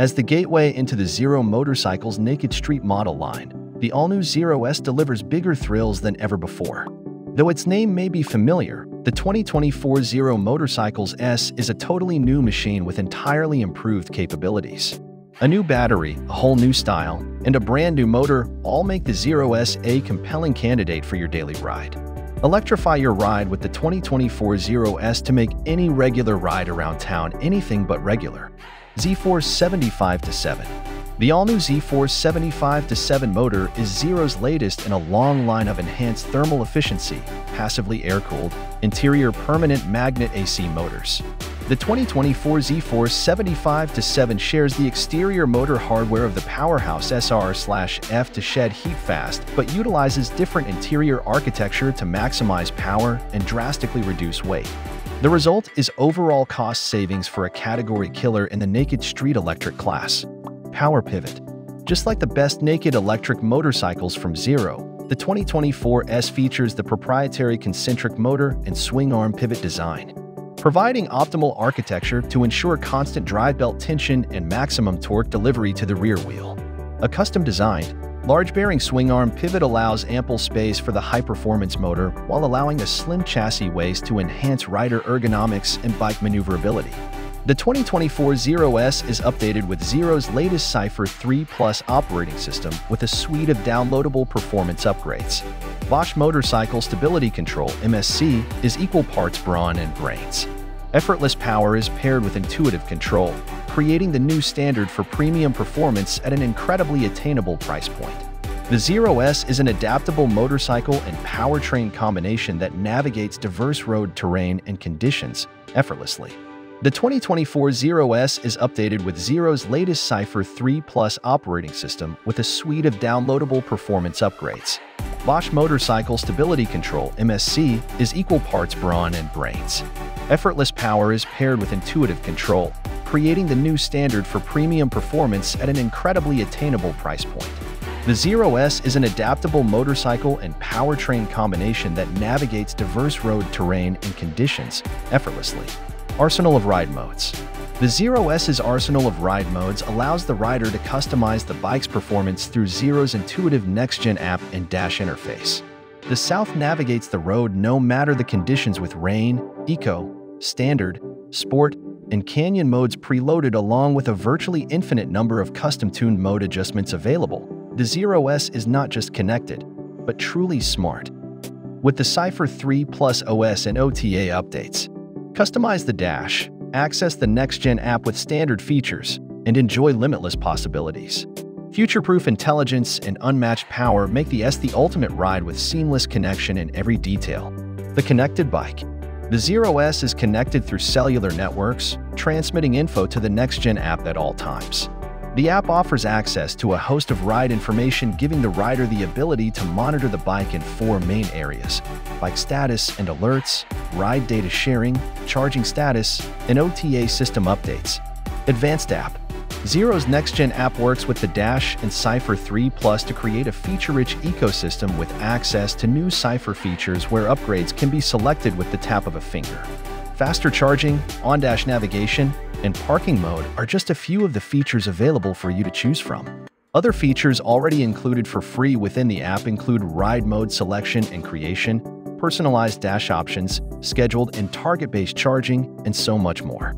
As the gateway into the Zero Motorcycles Naked Street model line, the all-new Zero S delivers bigger thrills than ever before. Though its name may be familiar, the 2024 Zero Motorcycles S is a totally new machine with entirely improved capabilities. A new battery, a whole new style, and a brand new motor all make the Zero S a compelling candidate for your daily ride. Electrify your ride with the 2024 Zero S to make any regular ride around town anything but regular. Z-Force 75-7 The all-new Z-Force 75-7 motor is Zero's latest in a long line of enhanced thermal efficiency, passively air-cooled, interior permanent magnet AC motors. The 2024 Z-Force 75-7 shares the exterior motor hardware of the powerhouse SR-F to shed heat fast, but utilizes different interior architecture to maximize power and drastically reduce weight. The result is overall cost savings for a category killer in the naked street electric class. Power Pivot Just like the best naked electric motorcycles from Zero, the 2024 S features the proprietary concentric motor and swing arm pivot design providing optimal architecture to ensure constant drive belt tension and maximum torque delivery to the rear wheel. A custom-designed, large-bearing swing arm pivot allows ample space for the high-performance motor while allowing a slim chassis waist to enhance rider ergonomics and bike maneuverability. The 2024 Zero S is updated with Zero's latest Cypher 3 Plus operating system with a suite of downloadable performance upgrades. Bosch Motorcycle Stability Control MSC is equal parts brawn and brains. Effortless power is paired with intuitive control, creating the new standard for premium performance at an incredibly attainable price point. The Zero S is an adaptable motorcycle and powertrain combination that navigates diverse road terrain and conditions effortlessly. The 2024 Zero S is updated with Zero's latest Cypher 3 Plus operating system with a suite of downloadable performance upgrades. Bosch Motorcycle Stability Control MSC is equal parts brawn and brains. Effortless power is paired with intuitive control, creating the new standard for premium performance at an incredibly attainable price point. The Zero S is an adaptable motorcycle and powertrain combination that navigates diverse road terrain and conditions effortlessly. Arsenal of Ride Modes The Zero S's arsenal of ride modes allows the rider to customize the bike's performance through Zero's intuitive next-gen app and dash interface. The South navigates the road no matter the conditions with rain, eco, standard, sport, and canyon modes preloaded along with a virtually infinite number of custom-tuned mode adjustments available. The Zero S is not just connected, but truly smart. With the Cypher 3 Plus OS and OTA updates, Customize the dash, access the next-gen app with standard features, and enjoy limitless possibilities. Future-proof intelligence and unmatched power make the S the ultimate ride with seamless connection in every detail. The Connected Bike The Zero S is connected through cellular networks, transmitting info to the next-gen app at all times. The app offers access to a host of ride information giving the rider the ability to monitor the bike in four main areas, bike status and alerts, ride data sharing, charging status, and OTA system updates. Advanced App Zero's next-gen app works with the Dash and Cypher 3 Plus to create a feature-rich ecosystem with access to new Cypher features where upgrades can be selected with the tap of a finger. Faster charging, on-dash navigation, and parking mode are just a few of the features available for you to choose from. Other features already included for free within the app include ride mode selection and creation, personalized dash options, scheduled and target-based charging, and so much more.